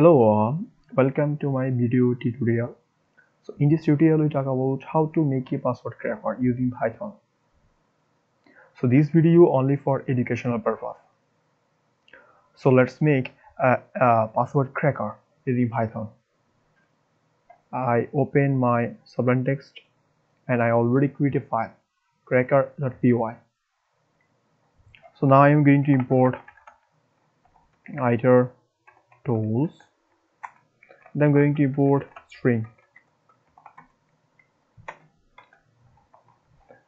hello all. Welcome to my video tutorial. So in this tutorial we talk about how to make a password cracker using python. So this video only for educational purpose. So let's make a, a password cracker using python. I open my sublime text and i already create a file cracker.py so now i am going to import iter tools then I'm going to import string.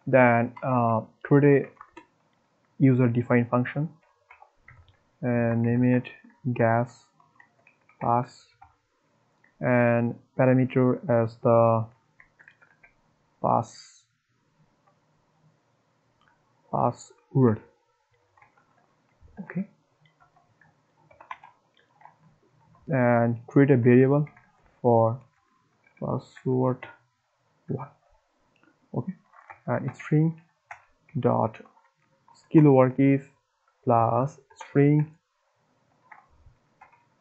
Then uh, create user defined function and name it gas pass and parameter as the pass password okay and create a variable for password one. Okay. And string dot skill keys plus string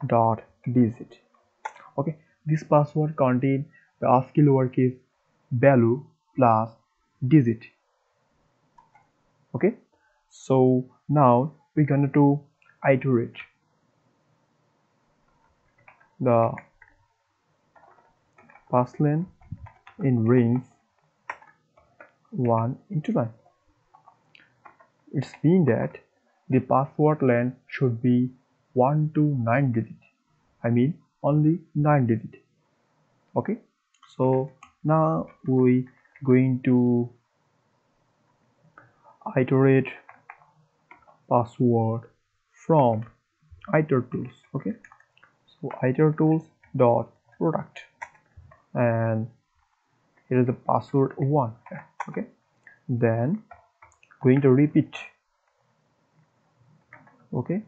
dot digit. Okay. This password contain the ASCII lowercase value plus digit. Okay. So now we're gonna to iterate the pass length in range 1 into 9 it's mean that the password length should be 1 to 9 digit. I mean only 9 digit. Okay? So now we going to iterate password from iter tools. Okay so iter tools dot product and here is the password one okay? Then going to repeat okay?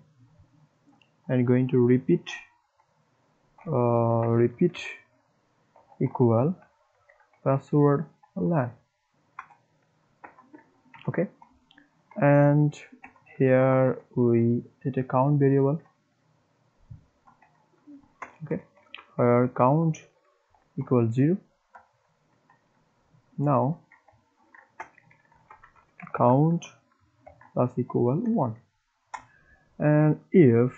And going to repeat uh, repeat equal password len okay? And here we set a count variable okay. Where count equals 0 now count plus equal 1 and if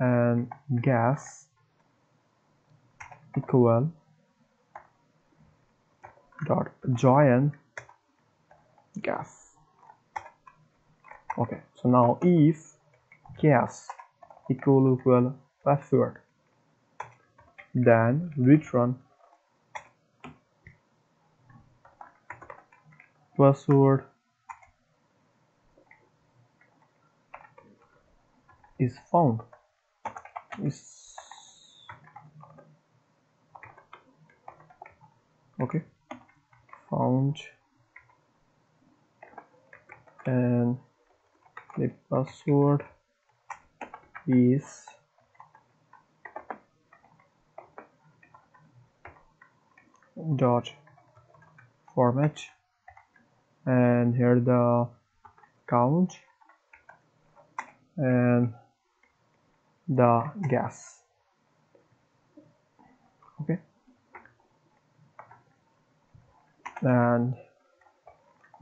and gas equal dot join gas. Okay so now if gas equal equal password then return password is found. Is okay. Found and the password is dot format. And here the count. And the gas. Okay. And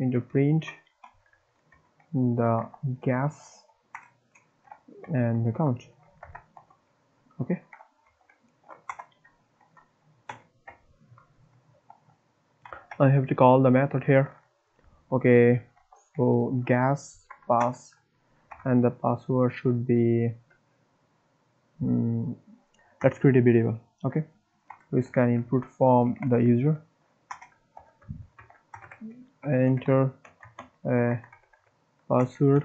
into print the gas and the count okay I have to call the method here. Okay so gas pass and the password should be um, let's create a variable okay we scan input from the user. Enter a password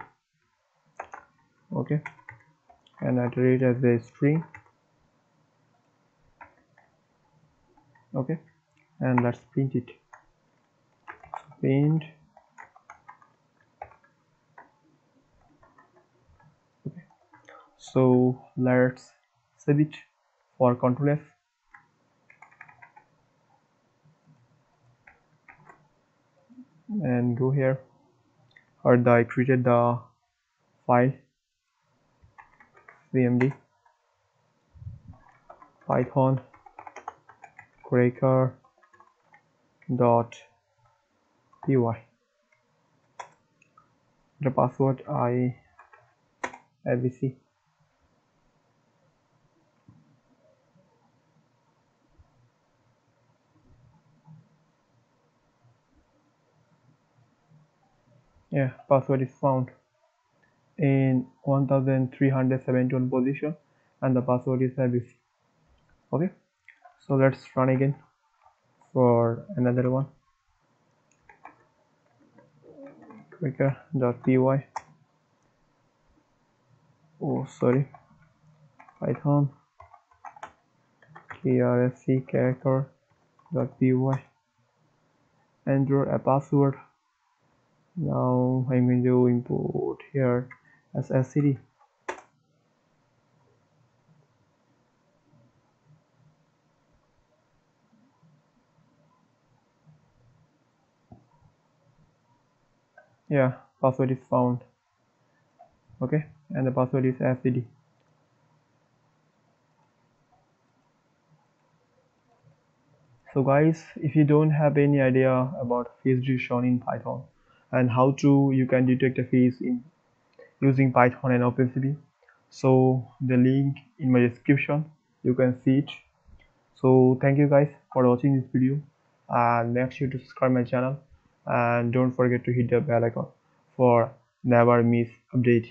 okay? And iterate as a string okay? And let's print it paint okay so let's save it for control F. And go here. Or the I created the file. Cmd python. Cracker dot py the password i abc yeah password is found in 1371 position and the password is abc okay so let's run again for another one quicker.py oh sorry. Python. Krc character.py enter a password. Now I'm going to import here as std yeah password is found. Okay and the password is std so guys if you don't have any idea about face detection in python and how to you can detect a face in using python and opencv so the link in my description you can see it. So thank you guys for watching this video and make sure to subscribe my channel and don't forget to hit the bell icon for never miss update